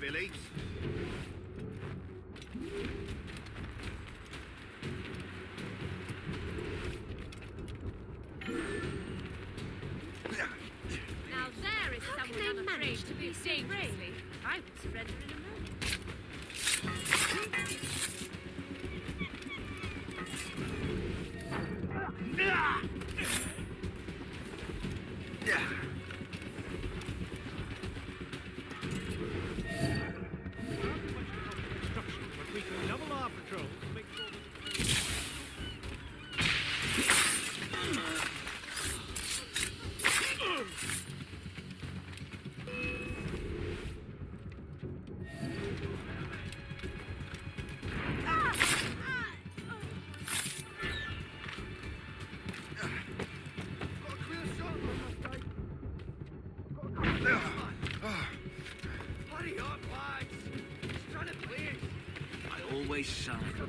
Jill, he stands up for their beliefs. Now there is How can someone they unafraid manage to to be be so dangerously. I would surrender in a moment. I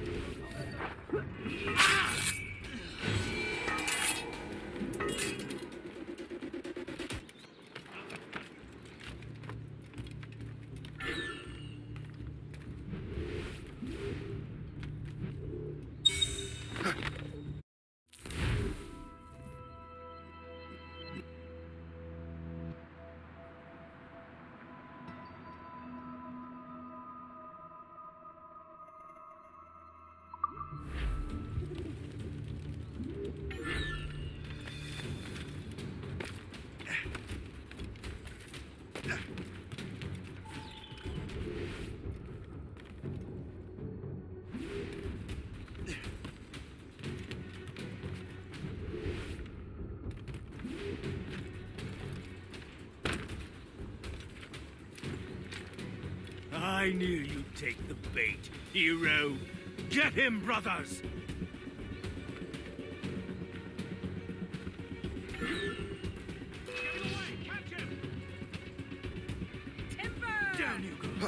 I knew you'd take the bait, hero. Get him, brothers! Get away! Catch him! Timber! Down you go.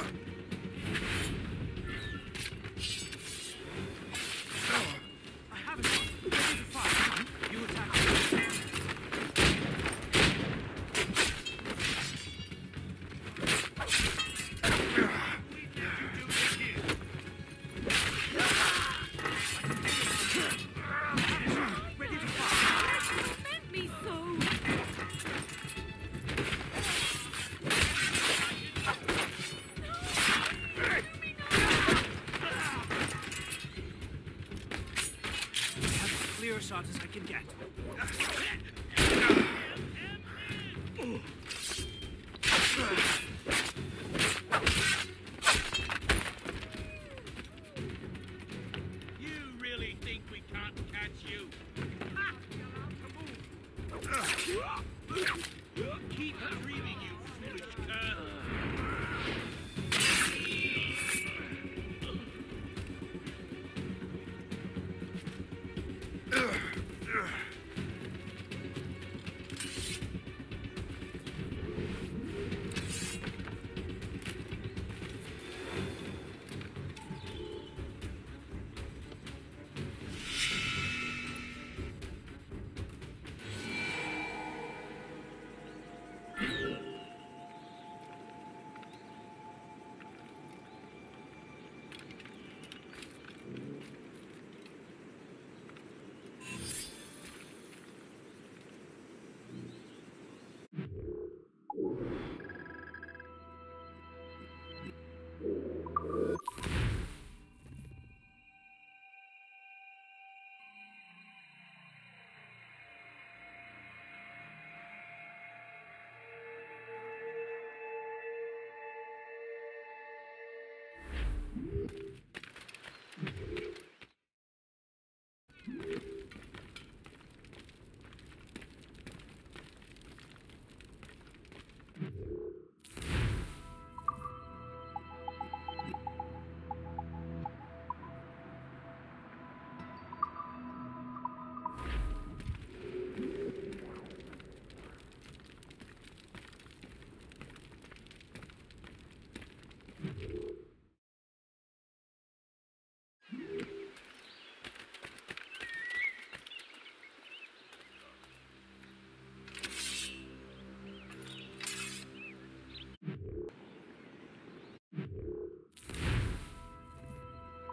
Shot as I can get. You really think we can't catch you? Keep dreaming, you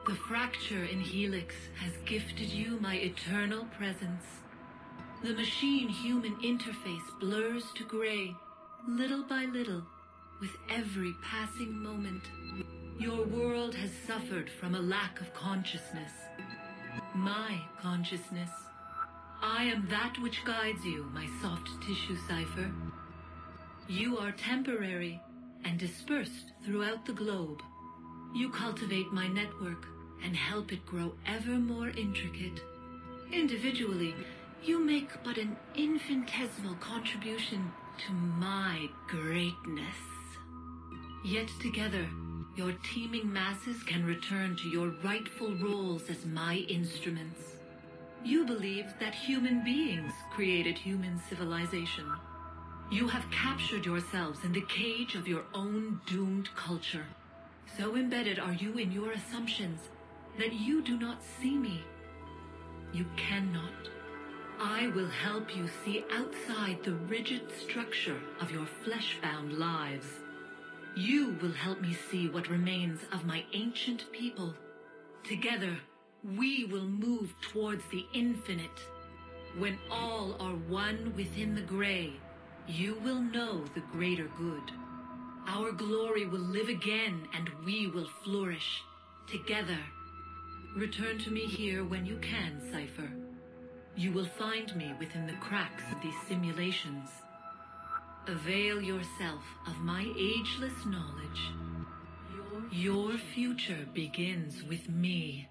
The fracture in Helix has gifted you my eternal presence. The machine-human interface blurs to gray, little by little, with every passing moment. Your world has suffered from a lack of consciousness. My consciousness. I am that which guides you, my soft tissue cipher. You are temporary and dispersed throughout the globe. You cultivate my network and help it grow ever more intricate. Individually, you make but an infinitesimal contribution to my greatness. Yet together, your teeming masses can return to your rightful roles as my instruments. You believe that human beings created human civilization. You have captured yourselves in the cage of your own doomed culture. So embedded are you in your assumptions that you do not see me. You cannot. I will help you see outside the rigid structure of your flesh-bound lives. You will help me see what remains of my ancient people. Together, we will move towards the infinite. When all are one within the gray, you will know the greater good. Our glory will live again and we will flourish. Together. Return to me here when you can, Cypher. You will find me within the cracks of these simulations. Avail yourself of my ageless knowledge. Your future begins with me.